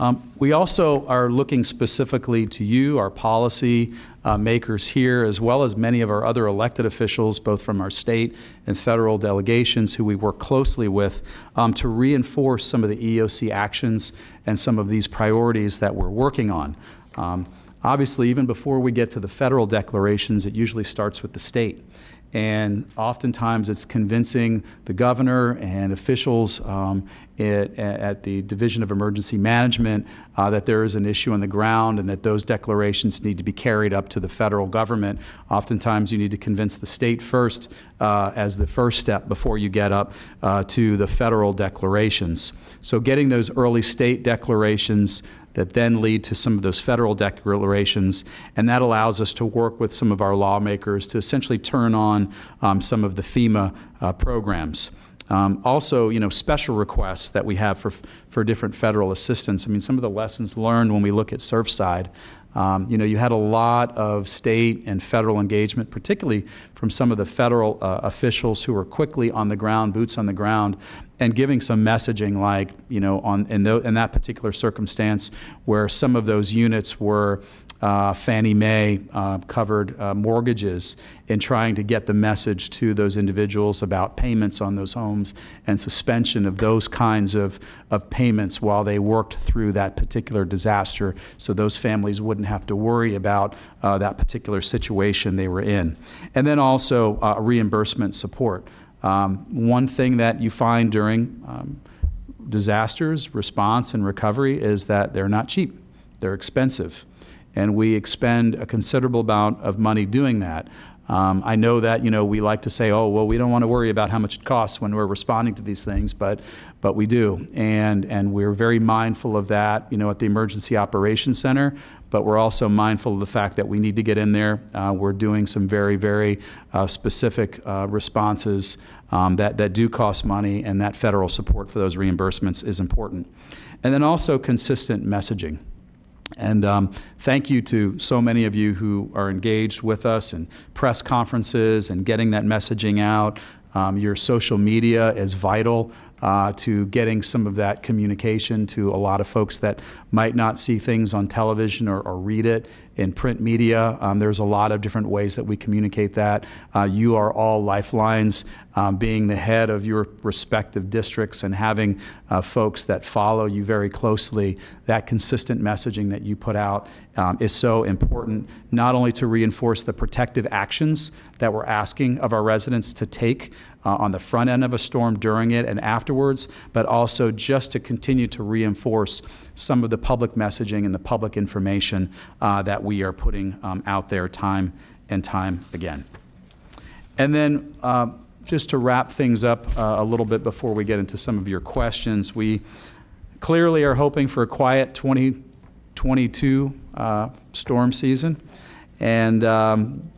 Speaker 5: Um, we also are looking specifically to you, our policy uh, makers here, as well as many of our other elected officials, both from our state and federal delegations who we work closely with, um, to reinforce some of the EOC actions and some of these priorities that we're working on. Um, obviously, even before we get to the federal declarations, it usually starts with the state. And oftentimes it's convincing the governor and officials um, at, at, the Division of Emergency Management uh, that there is an issue on the ground and that those declarations need to be carried up to the federal government. Oftentimes you need to convince the state first uh, as the first step before you get up uh, to the federal declarations. So getting those early state declarations that then lead to some of those federal declarations, and that allows us to work with some of our lawmakers to essentially turn on um, some of the FEMA uh, programs. Um, also, you know, special requests that we have for, for different federal assistance. I mean, some of the lessons learned when we look at Surfside um, you know, you had a lot of state and federal engagement, particularly from some of the federal uh, officials who were quickly on the ground, boots on the ground, and giving some messaging like, you know, on in, the, in that particular circumstance where some of those units were uh, Fannie Mae uh, covered uh, mortgages in trying to get the message to those individuals about payments on those homes and suspension of those kinds of, of payments while they worked through that particular disaster so those families wouldn't have to worry about uh, that particular situation they were in. And then also uh, reimbursement support. Um, one thing that you find during um, disasters, response, and recovery is that they're not cheap, they're expensive and we expend a considerable amount of money doing that. Um, I know that, you know, we like to say, oh, well, we don't want to worry about how much it costs when we're responding to these things, but, but we do. And, and we're very mindful of that, you know, at the Emergency Operations Center, but we're also mindful of the fact that we need to get in there. Uh, we're doing some very, very uh, specific uh, responses um, that, that do cost money, and that federal support for those reimbursements is important. And then also consistent messaging. And um, thank you to so many of you who are engaged with us in press conferences and getting that messaging out. Um, your social media is vital uh, to getting some of that communication to a lot of folks that might not see things on television or, or read it in print media. Um, there's a lot of different ways that we communicate that. Uh, you are all lifelines, um, being the head of your respective districts and having uh, folks that follow you very closely. That consistent messaging that you put out um, is so important, not only to reinforce the protective actions that we're asking of our residents to take uh, on the front end of a storm, during it, and afterwards, but also just to continue to reinforce some of the public messaging and the public information uh, that we are putting um, out there time and time again. And then, uh, just to wrap things up uh, a little bit before we get into some of your questions, we clearly are hoping for a quiet 2022 uh, storm season. And, um,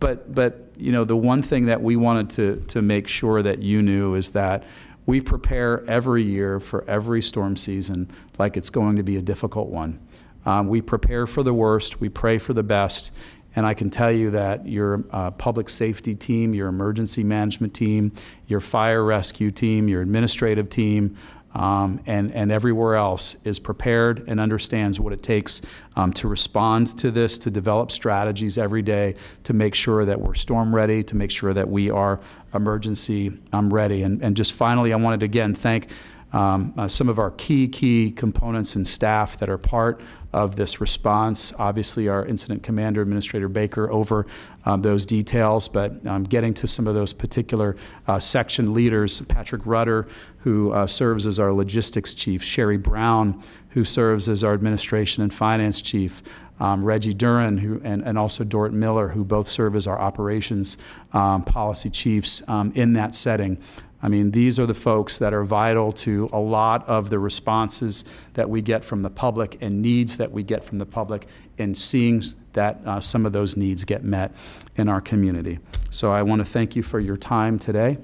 Speaker 5: but, but you know, the one thing that we wanted to, to make sure that you knew is that we prepare every year for every storm season like it's going to be a difficult one. Um, we prepare for the worst, we pray for the best, and I can tell you that your uh, public safety team, your emergency management team, your fire rescue team, your administrative team, um, and, and everywhere else is prepared and understands what it takes um, to respond to this, to develop strategies every day to make sure that we're storm ready, to make sure that we are emergency um, ready. And, and just finally, I wanted to again thank um, uh, some of our key, key components and staff that are part of this response. Obviously, our incident commander, Administrator Baker, over um, those details, but um, getting to some of those particular uh, section leaders, Patrick Rutter, who uh, serves as our logistics chief, Sherry Brown, who serves as our administration and finance chief, um, Reggie Duran, who, and, and also Dorit Miller, who both serve as our operations um, policy chiefs um, in that setting. I mean, these are the folks that are vital to a lot of the responses that we get from the public and needs that we get from the public and seeing that uh, some of those needs get met in our community. So I want to thank you for your time today,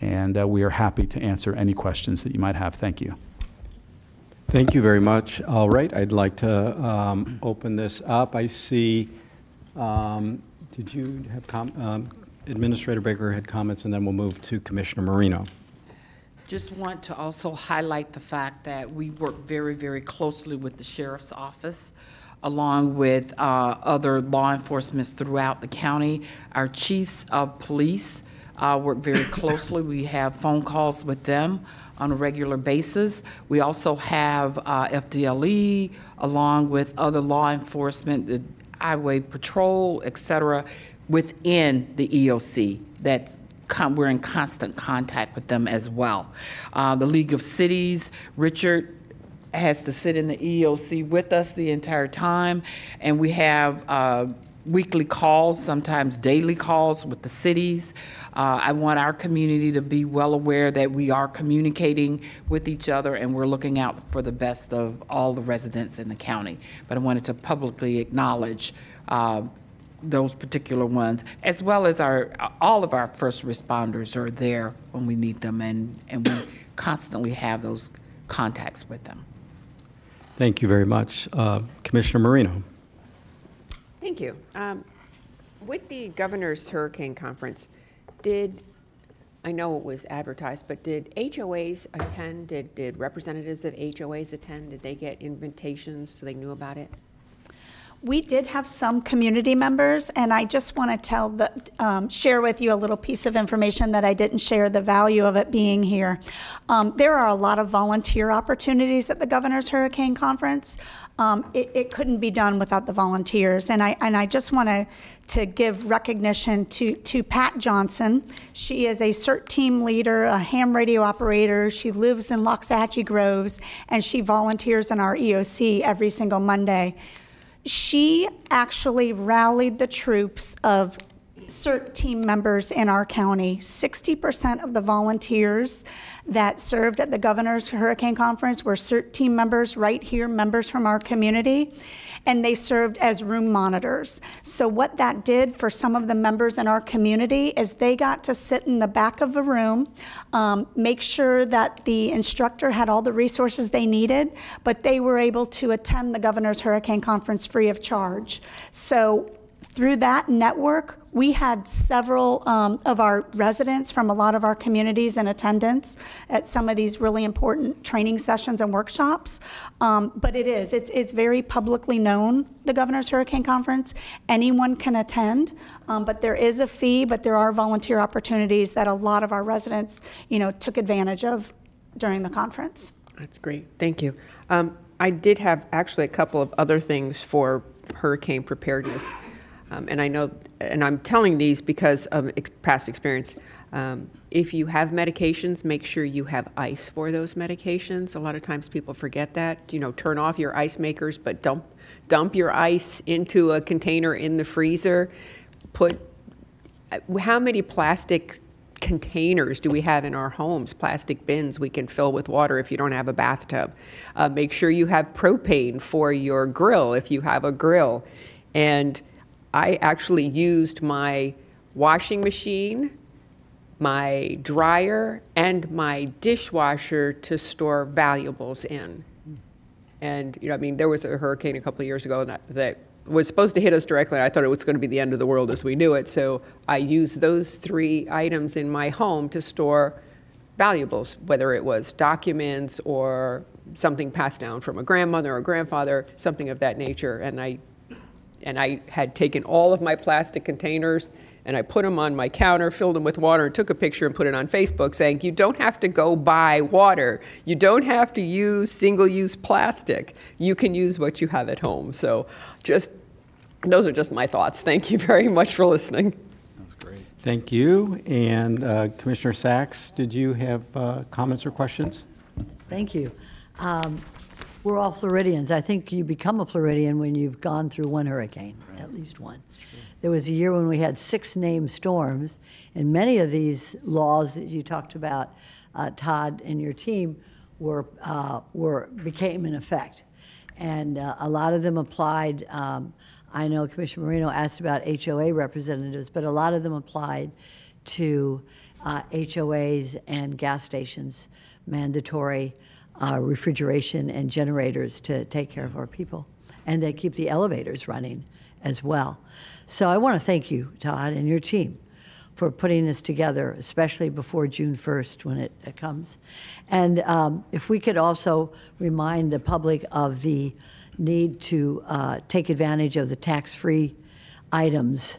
Speaker 5: and uh, we are happy to answer any questions that you might have. Thank you.
Speaker 1: Thank you very much. All right, I'd like to um, open this up. I see, um, did you have com- um, Administrator Baker had comments, and then we'll move to Commissioner Marino.
Speaker 2: Just want to also highlight the fact that we work very, very closely with the sheriff's office, along with uh, other law enforcement throughout the county. Our chiefs of police uh, work very closely. We have phone calls with them on a regular basis. We also have uh, FDLE, along with other law enforcement, the highway patrol, et cetera, within the EOC that we're in constant contact with them as well. Uh, the League of Cities, Richard has to sit in the EOC with us the entire time, and we have uh, weekly calls, sometimes daily calls with the cities. Uh, I want our community to be well aware that we are communicating with each other and we're looking out for the best of all the residents in the county. But I wanted to publicly acknowledge uh, those particular ones, as well as our, all of our first responders are there when we need them, and, and we constantly have those contacts with them.
Speaker 1: Thank you very much. Uh, Commissioner Marino.
Speaker 7: Thank you. Um, with the governor's hurricane conference, did I know it was advertised, but did HOAs attend? Did, did representatives of HOAs attend? Did they get invitations so they knew about it?
Speaker 6: We did have some community members, and I just want to tell the, um, share with you a little piece of information that I didn't share the value of it being here. Um, there are a lot of volunteer opportunities at the Governor's Hurricane Conference. Um, it, it, couldn't be done without the volunteers, and I and I just want to to give recognition to to Pat Johnson. She is a CERT team leader, a ham radio operator. She lives in Loxahatchee Groves, and she volunteers in our EOC every single Monday she actually rallied the troops of CERT team members in our county. 60% of the volunteers that served at the Governor's Hurricane Conference were CERT team members right here, members from our community, and they served as room monitors. So, what that did for some of the members in our community is they got to sit in the back of a room, um, make sure that the instructor had all the resources they needed, but they were able to attend the Governor's Hurricane Conference free of charge. So, through that network, we had several um, of our residents from a lot of our communities in attendance at some of these really important training sessions and workshops. Um, but it is, it's, it's very publicly known, the Governor's Hurricane Conference. Anyone can attend, um, but there is a fee, but there are volunteer opportunities that a lot of our residents, you know, took advantage of during the conference.
Speaker 7: That's great, thank you. Um, I did have actually a couple of other things for hurricane preparedness. Um, and I know, and I'm telling these because of ex- past experience. Um, if you have medications, make sure you have ice for those medications. A lot of times people forget that. You know, turn off your ice makers, but dump dump your ice into a container in the freezer. Put uh, how many plastic containers do we have in our homes, plastic bins we can fill with water if you don't have a bathtub. Uh, make sure you have propane for your grill if you have a grill. And I actually used my washing machine, my dryer, and my dishwasher to store valuables in. And, you know, I mean, there was a hurricane a couple of years ago that, that was supposed to hit us directly. and I thought it was going to be the end of the world as we knew it. So I used those three items in my home to store valuables, whether it was documents or something passed down from a grandmother or grandfather, something of that nature. And I, and I had taken all of my plastic containers and I put them on my counter, filled them with water, and took a picture and put it on Facebook saying, You don't have to go buy water. You don't have to use single use plastic. You can use what you have at home. So, just those are just my thoughts. Thank you very much for listening. That's great.
Speaker 1: Thank you. And uh, Commissioner Sachs, did you have uh, comments or questions?
Speaker 8: Thank you. Um, We're all Floridians. I think you become a Floridian when you've gone through one hurricane, at least one. There was a year when we had six named storms, and many of these laws that you talked about, uh, Todd and your team, were, uh, were, became in effect. And uh, a lot of them applied, um, I know Commissioner Marino asked about HOA representatives, but a lot of them applied to uh, HOAs and gas stations, mandatory uh, refrigeration and generators to take care of our people. And they keep the elevators running as well. So I want to thank you, Todd, and your team for putting this together, especially before June 1st when it, it comes. And um, if we could also remind the public of the need to uh, take advantage of the tax-free items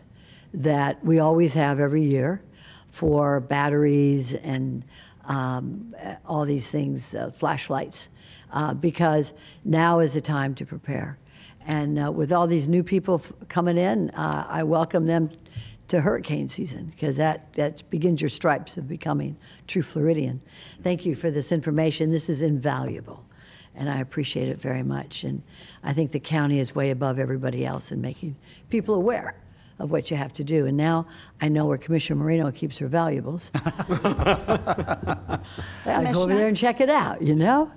Speaker 8: that we always have every year for batteries and um, all these things, uh, flashlights, uh, because now is the time to prepare. And uh, with all these new people coming in, uh, I welcome them to hurricane season because that, that begins your stripes of becoming true Floridian. Thank you for this information. This is invaluable, and I appreciate it very much. And I think the county is way above everybody else in making people aware of what you have to do. And now I know where Commissioner Marino keeps her valuables. I go over there and check it out, you know?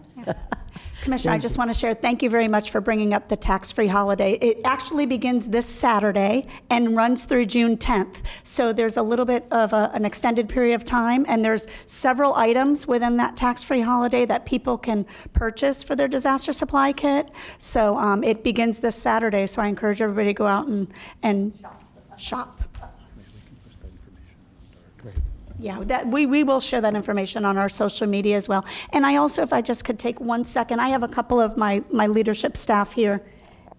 Speaker 6: Commissioner, I just want to share, thank you very much for bringing up the tax-free holiday. It actually begins this Saturday and runs through June 10th. So there's a little bit of a- an extended period of time, and there's several items within that tax-free holiday that people can purchase for their disaster supply kit. So um, it begins this Saturday, so I encourage everybody to go out and, and shop. Yeah, that, we, we will share that information on our social media as well. And I also, if I just could take one second, I have a couple of my, my leadership staff here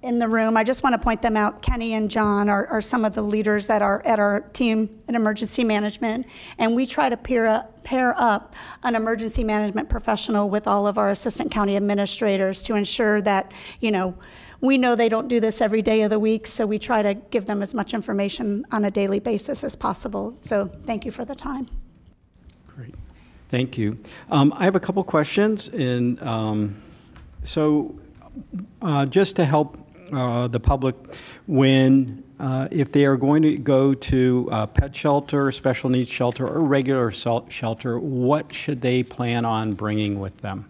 Speaker 6: in the room. I just want to point them out. Kenny and John are, are some of the leaders that are at our team in emergency management. And we try to pair up, pair up an emergency management professional with all of our assistant county administrators to ensure that, you know, we know they don't do this every day of the week, so we try to give them as much information on a daily basis as possible. So thank you for the time.
Speaker 1: Great. Thank you. Um, I have a couple questions, and um, so uh, just to help uh, the public when, uh, if they are going to go to a pet shelter, special needs shelter, or regular shelter, what should they plan on bringing with them?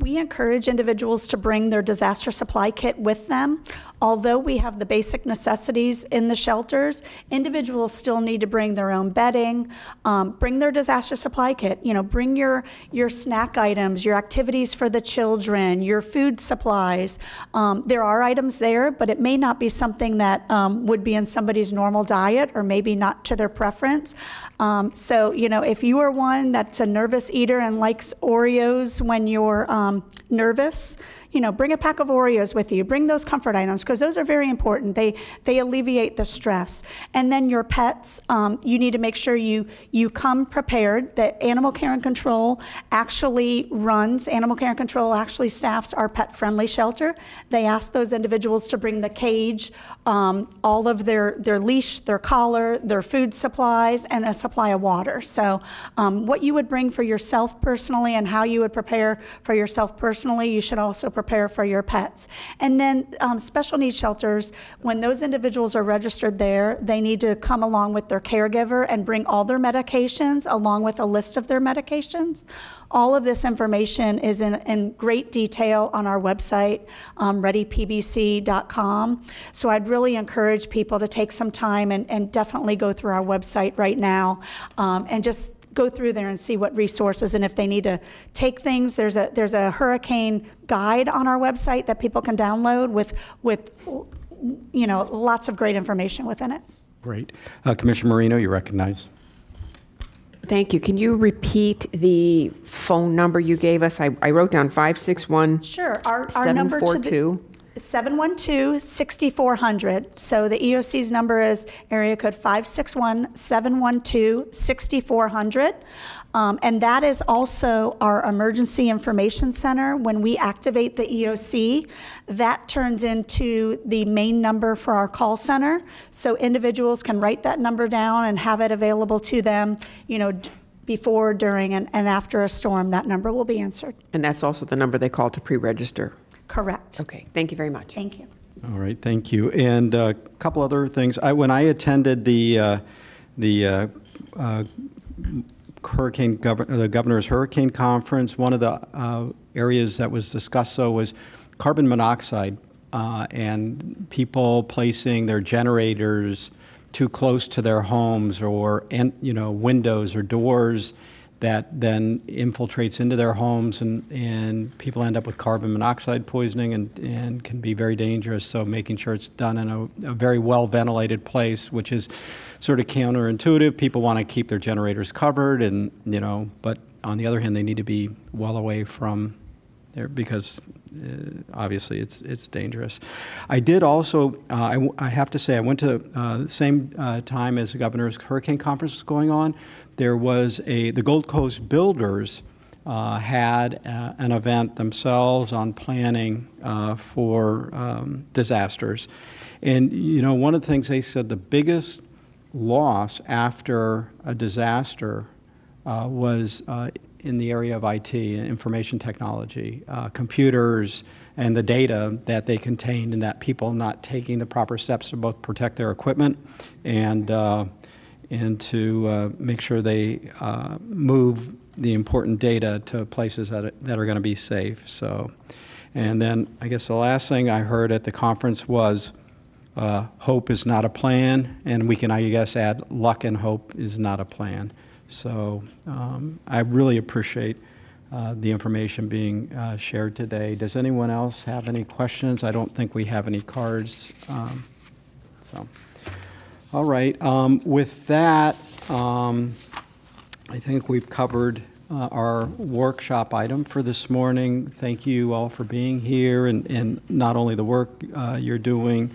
Speaker 6: We encourage individuals to bring their disaster supply kit with them. Although we have the basic necessities in the shelters, individuals still need to bring their own bedding, um, bring their disaster supply kit. You know, bring your your snack items, your activities for the children, your food supplies. Um, there are items there, but it may not be something that um, would be in somebody's normal diet, or maybe not to their preference. Um, so, you know, if you are one that's a nervous eater and likes Oreos when you're um, nervous, you know, bring a pack of Oreos with you. Bring those comfort items because those are very important. They they alleviate the stress. And then your pets, um, you need to make sure you you come prepared. That Animal Care and Control actually runs. Animal Care and Control actually staffs our pet friendly shelter. They ask those individuals to bring the cage, um, all of their their leash, their collar, their food supplies, and a supply of water. So, um, what you would bring for yourself personally and how you would prepare for yourself personally, you should also prepare for your pets. And then um, special needs shelters, when those individuals are registered there, they need to come along with their caregiver and bring all their medications along with a list of their medications. All of this information is in, in great detail on our website, um, readypbc.com. So I'd really encourage people to take some time and, and definitely go through our website right now um, and just go through there and see what resources and if they need to take things. There's a there's a hurricane guide on our website that people can download with with you know lots of great information within it.
Speaker 1: Great. Uh, Commissioner Marino, you recognize.
Speaker 7: Thank you. Can you repeat the phone number you gave us? I, I wrote down 561
Speaker 6: Sure. Our, our number to the
Speaker 7: 742.
Speaker 6: 712-6400. So the EOC's number is area code 561-712-6400. Um, and that is also our emergency information center. When we activate the EOC, that turns into the main number for our call center. So individuals can write that number down and have it available to them, you know, before, during, and, and after a storm, that number will be answered.
Speaker 7: And that's also the number they call to pre-register.
Speaker 6: Correct.
Speaker 7: Okay, thank you very much.
Speaker 6: Thank you.
Speaker 1: All right, thank you. And a couple other things. I, when I attended the, uh, the uh, uh, hurricane, gov- the governor's hurricane conference, one of the uh, areas that was discussed, though, was carbon monoxide uh, and people placing their generators too close to their homes or, en- you know, windows or doors that then infiltrates into their homes and, and people end up with carbon monoxide poisoning and, and can be very dangerous. So making sure it's done in a, a very well ventilated place, which is sort of counterintuitive. People want to keep their generators covered and, you know, but on the other hand, they need to be well away from there because uh, obviously it's it's dangerous. I did also. Uh, I, I have to say I went to uh, the same uh, time as the governor's hurricane conference was going on. There was a the Gold Coast Builders. Uh, had uh, an event themselves on planning uh, for um, disasters. And, you know, one of the things they said the biggest loss after a disaster uh, was uh, in the area of IT, information technology, uh, computers, and the data that they contained, and that people not taking the proper steps to both protect their equipment and uh, and to uh, make sure they uh, move the important data to places that are, that are going to be safe. So, and then I guess the last thing I heard at the conference was uh, hope is not a plan, and we can, I guess, add luck and hope is not a plan. So um, I really appreciate uh, the information being uh, shared today. Does anyone else have any questions? I don't think we have any cards. Um, so, all right. Um, with that, um, I think we've covered uh, our workshop item for this morning. Thank you all for being here and, and not only the work uh, you're doing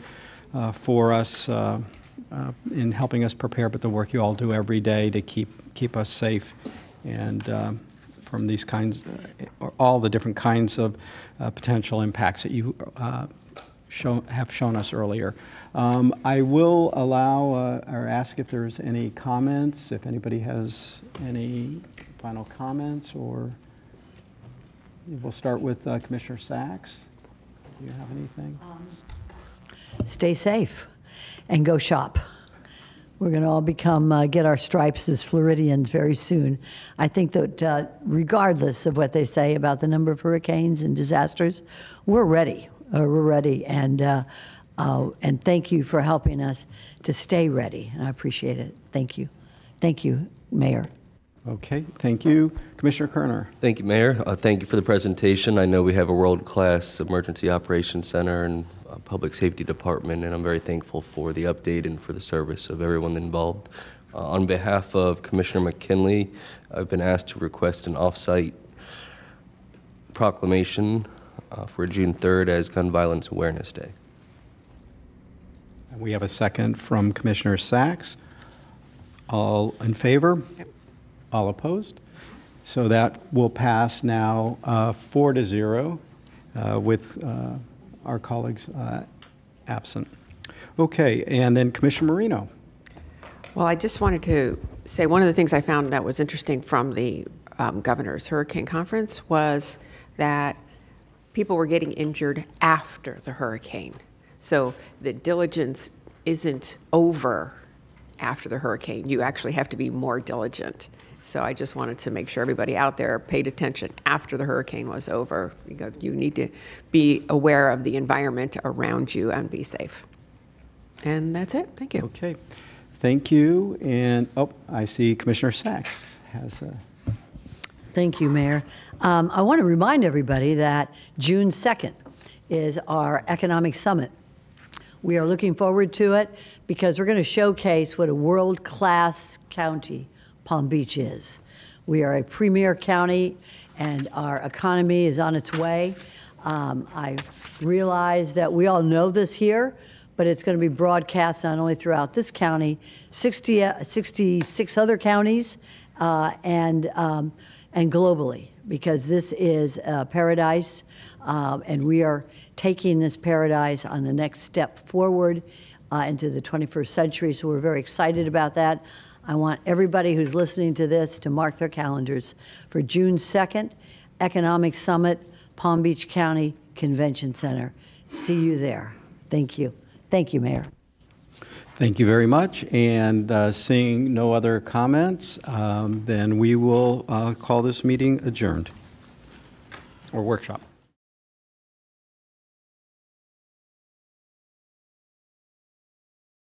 Speaker 1: uh, for us uh, uh, in helping us prepare, but the work you all do every day to keep, keep us safe and um, from these kinds, uh, all the different kinds of uh, potential impacts that you uh, show, have shown us earlier. Um, I will allow uh, or ask if there's any comments, if anybody has any final comments, or we'll start with uh, Commissioner Sachs. Do you have anything?
Speaker 8: Stay safe and go shop. We're going to all become, uh, get our stripes as Floridians very soon. I think that uh, regardless of what they say about the number of hurricanes and disasters, we're ready. Uh, we're ready. And, uh, and thank you for helping us to stay ready. And I appreciate it. Thank you. Thank you, Mayor.
Speaker 1: Okay, thank you. Commissioner Kerner?
Speaker 4: Thank you, Mayor. Uh, Thank you for the presentation. I know we have a world-class Emergency Operations Center and uh, Public Safety Department, and I'm very thankful for the update and for the service of everyone involved. Uh, On behalf of Commissioner McKinlay, I've been asked to request an off-site proclamation uh, for June 3rd as Gun Violence Awareness Day.
Speaker 1: We have a second from Commissioner Sachs. All in favor? All opposed? So that will pass now uh, four to zero uh, with uh, our colleagues uh, absent. Okay, and then Commissioner Marino.
Speaker 7: Well, I just wanted to say, one of the things I found that was interesting from the um, governor's hurricane conference was that people were getting injured after the hurricane. So the diligence isn't over after the hurricane. You actually have to be more diligent. So I just wanted to make sure everybody out there paid attention after the hurricane was over. You go- You need to be aware of the environment around you and be safe. And that's it. Thank you.
Speaker 1: Okay, thank you. And, oh, I see Commissioner Sachs has a,
Speaker 8: Thank you, Mayor. Um, I want to remind everybody that June 2nd is our Economic Summit. We are looking forward to it because we're going to showcase what a world-class county Palm Beach is. We are a premier county, and our economy is on its way. Um, I realize that we all know this here, but it's going to be broadcast not only throughout this county, 60, uh, 66 other counties, uh, and, um, and globally, because this is paradise, um, and we are taking this paradise on the next step forward uh, into the 21st century, so we're very excited about that. I want everybody who's listening to this to mark their calendars for June 2nd, Economic Summit, Palm Beach County Convention Center. See you there. Thank you. Thank you, Mayor.
Speaker 1: thank you very much. And uh, seeing no other comments, um, then we will uh, call this meeting adjourned, or workshop.